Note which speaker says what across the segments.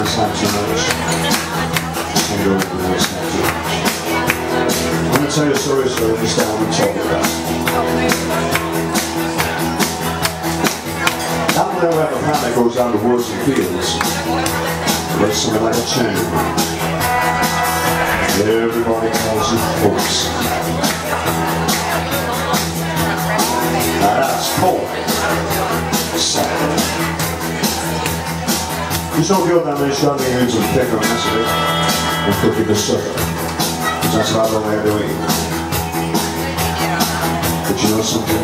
Speaker 1: that's not too much. And that's not too much. I'm going to tell you a story so you understand what I'm talking about. Now whenever I have a plan that goes out to woods and fields, there's something like a chain. Everybody calls it horse. Now that's force. Just don't go down there struggling who's and pick on acid and cooking the supper. That's about way I do it. But you know something?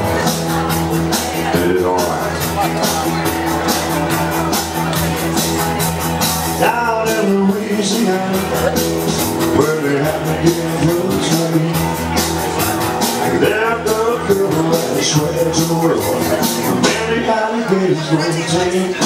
Speaker 1: It is alright. Down in Louisiana, where they have to get drugs money. There the girl that swears to the world. Many alligators will take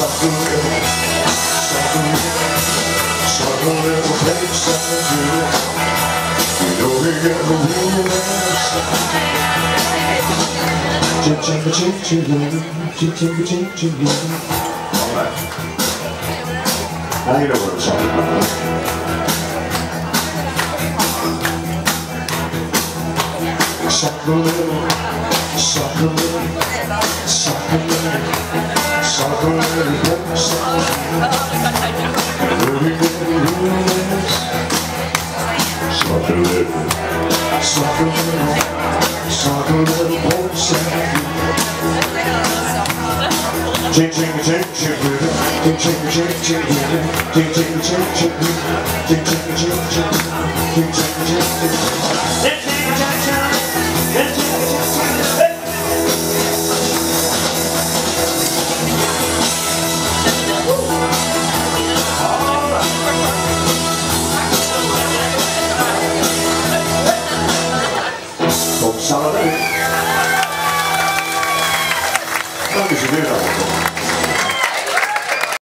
Speaker 1: A a a place and do You know we Alright Now you know what I'm talking about a little, suck a little, suck a little, suck a little, suck a little, suck a little, suck a little, suck a little, boy, suck Ching ching 出たこと。